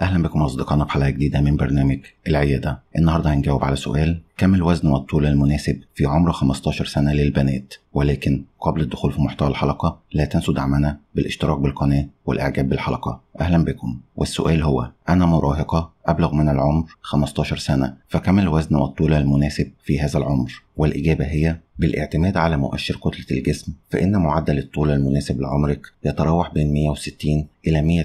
أهلا بكم أصدقائنا في حلقة جديدة من برنامج العيادة. النهاردة هنجاوب على سؤال كم الوزن والطول المناسب في عمر 15 سنة للبنات؟ ولكن قبل الدخول في محتوى الحلقة لا تنسوا دعمنا بالاشتراك بالقناة والإعجاب بالحلقة. أهلا بكم. والسؤال هو أنا مراهقة أبلغ من العمر 15 سنة فكم الوزن والطول المناسب في هذا العمر؟ والإجابة هي بالاعتماد على مؤشر كتلة الجسم فإن معدل الطول المناسب لعمرك يتراوح بين 160 إلى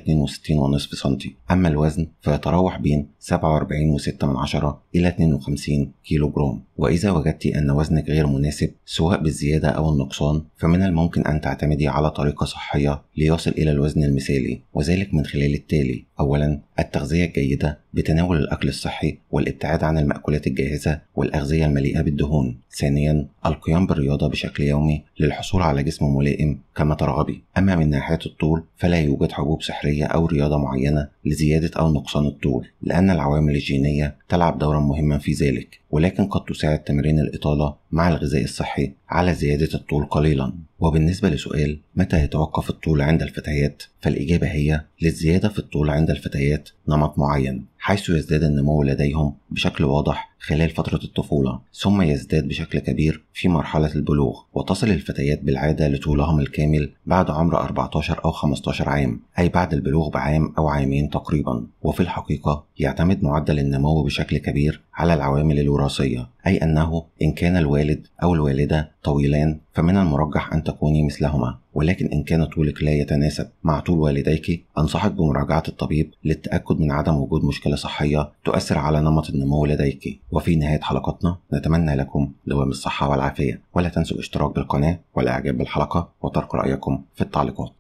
162.5 سنتي. أما الوزن فيتراوح بين 47.6 من عشرة إلى 52 كيلو Pilgrim وإذا وجدت أن وزنك غير مناسب سواء بالزيادة أو النقصان فمن الممكن أن تعتمدي على طريقة صحية ليصل إلى الوزن المثالي وذلك من خلال التالي. أولا التغذية الجيدة بتناول الأكل الصحي والابتعاد عن المأكولات الجاهزة والأغذية المليئة بالدهون. ثانيا القيام بالرياضة بشكل يومي للحصول على جسم ملائم كما ترغبي. أما من ناحية الطول فلا يوجد حبوب سحرية أو رياضة معينة لزيادة أو نقصان الطول لأن العوامل الجينية تلعب دورا مهما في ذلك ولكن قد تساعد تمرين الإطالة مع الغذاء الصحي على زيادة الطول قليلا. وبالنسبة لسؤال متى يتوقف الطول عند الفتيات فالإجابة هي للزيادة في الطول عند الفتيات نمط معين حيث يزداد النمو لديهم بشكل واضح خلال فترة الطفولة ثم يزداد بشكل كبير في مرحلة البلوغ وتصل الفتيات بالعادة لطولهم الكامل بعد عمر 14 أو 15 عام أي بعد البلوغ بعام أو عامين تقريبا. وفي الحقيقة يعتمد معدل النمو بشكل كبير على العوامل الوراثية أي أنه إن كان الوالد أو الوالدة طويلان فمن المرجح أن تكوني مثلهما. ولكن إن كان طولك لا يتناسب مع طول والديك أنصحك بمراجعة الطبيب للتأكد من عدم وجود مشكلة صحية تؤثر على نمط النمو لديك. وفي نهاية حلقتنا نتمنى لكم دوام الصحة والعافية ولا تنسوا الاشتراك بالقناة والإعجاب بالحلقة وترك رأيكم في التعليقات.